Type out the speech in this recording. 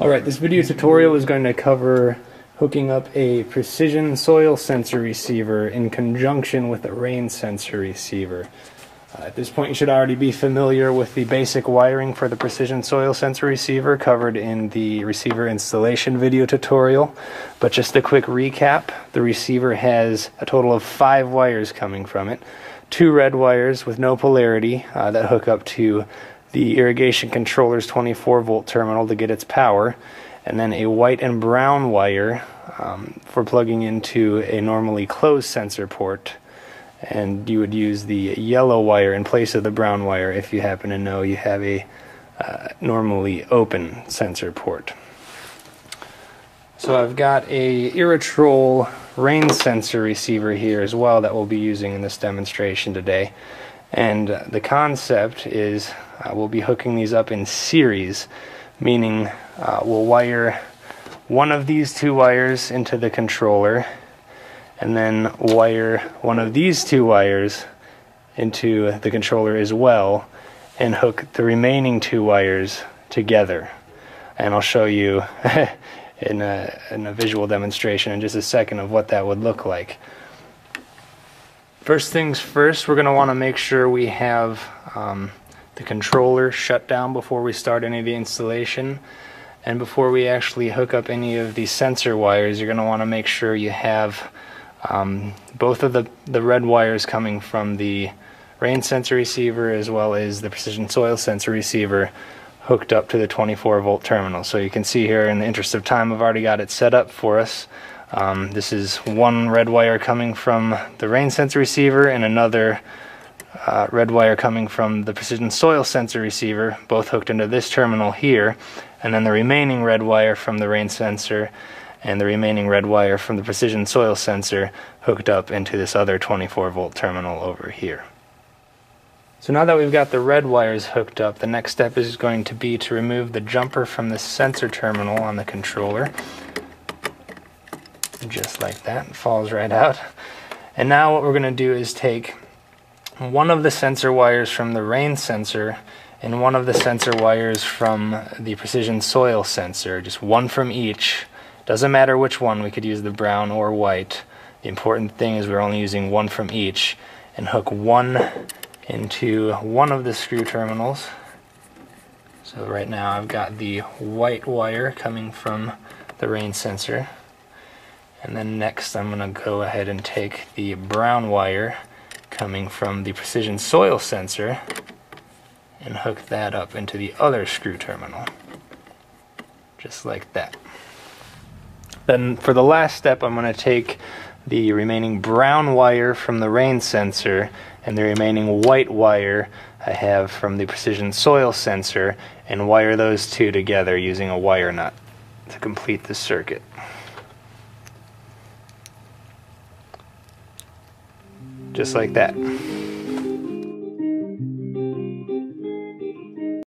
Alright, this video tutorial is going to cover hooking up a precision soil sensor receiver in conjunction with a rain sensor receiver. Uh, at this point you should already be familiar with the basic wiring for the precision soil sensor receiver covered in the receiver installation video tutorial. But just a quick recap, the receiver has a total of five wires coming from it. Two red wires with no polarity uh, that hook up to the irrigation controller's 24 volt terminal to get its power, and then a white and brown wire um, for plugging into a normally closed sensor port. And you would use the yellow wire in place of the brown wire if you happen to know you have a uh, normally open sensor port. So I've got a Irritrol rain sensor receiver here as well that we'll be using in this demonstration today. And the concept is uh, we'll be hooking these up in series, meaning uh, we'll wire one of these two wires into the controller and then wire one of these two wires into the controller as well and hook the remaining two wires together. And I'll show you in a, in a visual demonstration in just a second of what that would look like. First things first, we're going to want to make sure we have um, the controller shut down before we start any of the installation. And before we actually hook up any of the sensor wires, you're going to want to make sure you have um, both of the, the red wires coming from the rain sensor receiver as well as the precision soil sensor receiver hooked up to the 24 volt terminal. So you can see here in the interest of time I've already got it set up for us. Um, this is one red wire coming from the rain sensor receiver and another uh, red wire coming from the precision soil sensor receiver, both hooked into this terminal here, and then the remaining red wire from the rain sensor and the remaining red wire from the precision soil sensor hooked up into this other 24 volt terminal over here. So now that we've got the red wires hooked up, the next step is going to be to remove the jumper from the sensor terminal on the controller just like that. It falls right out. And now what we're going to do is take one of the sensor wires from the rain sensor and one of the sensor wires from the precision soil sensor, just one from each. Doesn't matter which one, we could use the brown or white. The important thing is we're only using one from each and hook one into one of the screw terminals. So right now I've got the white wire coming from the rain sensor and then next I'm going to go ahead and take the brown wire coming from the precision soil sensor and hook that up into the other screw terminal. Just like that. Then for the last step I'm going to take the remaining brown wire from the rain sensor and the remaining white wire I have from the precision soil sensor and wire those two together using a wire nut to complete the circuit. just like that.